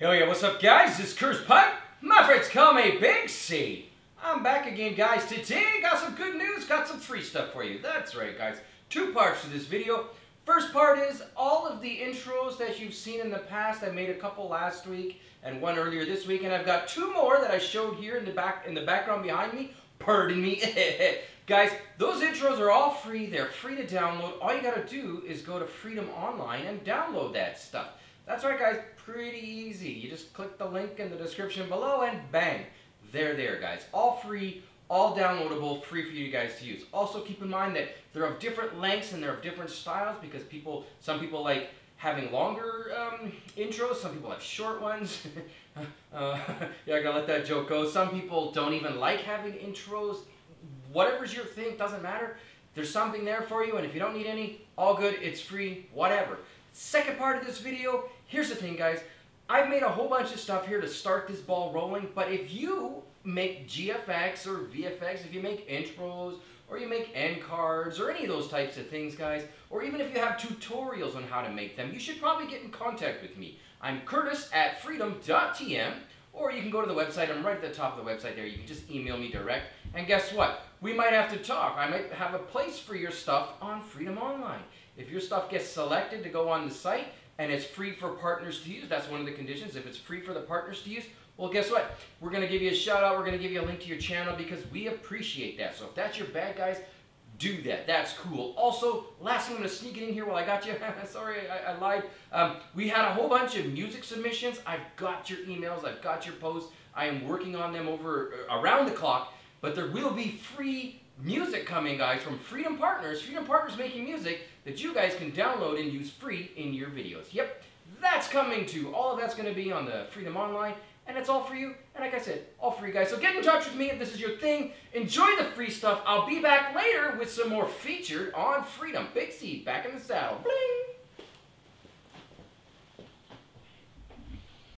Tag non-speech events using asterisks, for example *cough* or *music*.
what's up guys? It's Curtis Pipe. My friends call me Big C. I'm back again guys. Today got some good news, got some free stuff for you. That's right guys. Two parts to this video. First part is all of the intros that you've seen in the past. I made a couple last week and one earlier this week and I've got two more that I showed here in the back in the background behind me. Pardon me. *laughs* Guys, those intros are all free. They're free to download. All you gotta do is go to Freedom Online and download that stuff. That's right, guys. Pretty easy. You just click the link in the description below and bang. They're there, guys. All free, all downloadable, free for you guys to use. Also, keep in mind that they're of different lengths and they're of different styles because people, some people like having longer um, intros. Some people have short ones. *laughs* uh, yeah, I gotta let that joke go. Some people don't even like having intros. Whatever's your thing, doesn't matter. There's something there for you, and if you don't need any, all good, it's free, whatever. Second part of this video, here's the thing guys, I've made a whole bunch of stuff here to start this ball rolling, but if you make GFX or VFX, if you make intros, or you make end cards, or any of those types of things, guys, or even if you have tutorials on how to make them, you should probably get in contact with me. I'm Curtis at freedom.tm, or you can go to the website. I'm right at the top of the website there. You can just email me direct. And guess what? We might have to talk. I might have a place for your stuff on Freedom Online. If your stuff gets selected to go on the site and it's free for partners to use, that's one of the conditions. If it's free for the partners to use, well, guess what? We're going to give you a shout out. We're going to give you a link to your channel because we appreciate that. So if that's your bad, guys, do that. That's cool. Also, last thing, I'm going to sneak it in here while I got you. *laughs* Sorry, I, I lied. Um, we had a whole bunch of music submissions. I've got your emails. I've got your posts. I am working on them over uh, around the clock. But there will be free music coming, guys, from Freedom Partners. Freedom Partners making music that you guys can download and use free in your videos. Yep, that's coming too. All of that's going to be on the Freedom Online, and it's all for you. And like I said, all free, guys. So get in touch with me if this is your thing. Enjoy the free stuff. I'll be back later with some more featured on Freedom. Big C, back in the saddle. Bling!